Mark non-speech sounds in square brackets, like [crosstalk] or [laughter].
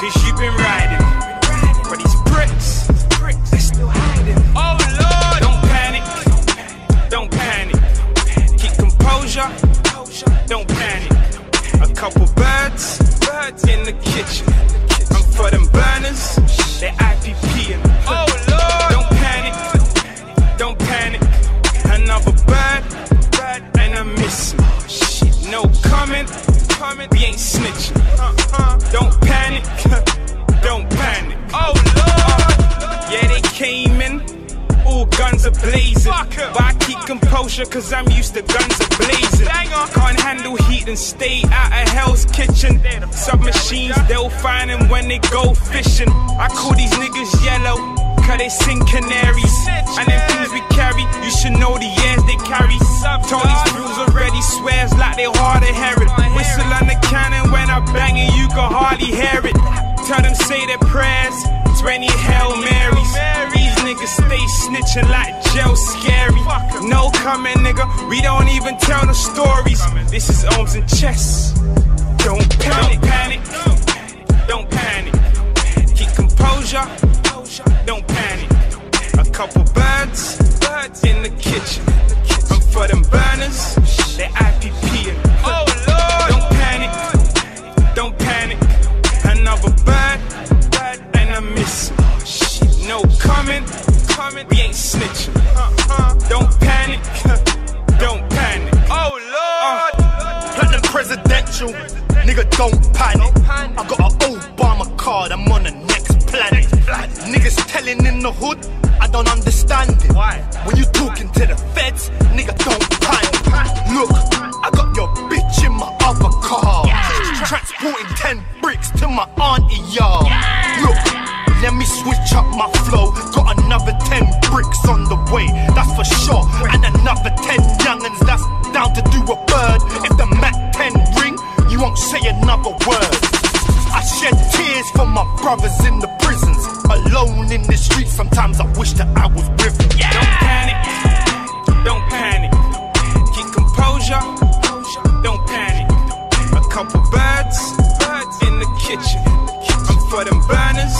Cause you've been riding but these bricks. they're still hiding. Oh Lord, don't panic. Don't panic. Keep composure. Don't panic. A couple birds, in the kitchen. I'm for them burners. they're IPPing. oh Lord, don't panic. Don't panic. Another bird, and I'm miss. No coming, We ain't snitching. Uh-uh. Don't. Panic panic, [laughs] don't panic. Oh lord, yeah they came in, all guns are blazing. But I keep composure cause I'm used to guns are blazing. Can't handle heat and stay out of hell's kitchen. Submachines they'll find them when they go fishing. I call these niggas yellow cause they sing canaries. And them things we carry, you should know the years they carry. Tony's rules already swears like they hard to inherit. Whistle on the cannon when I bang it You can hardly hear it. Tell them say their prayers. 20 Hail Marys. These niggas stay snitching like jail scary. No coming nigga. We don't even tell the stories. This is arms and chests Don't panic. Panic. Don't panic. Keep composure. Don't panic. A couple panic. I got an Obama card, I'm on the next planet. Niggas telling in the hood, I don't understand it. Why? When you talking to the feds, nigga, don't panic. Look, brothers in the prisons. Alone in the streets, sometimes I wish that I was with them. Don't panic, don't panic. Keep composure, don't panic. A couple birds, birds in the kitchen. And for them burners,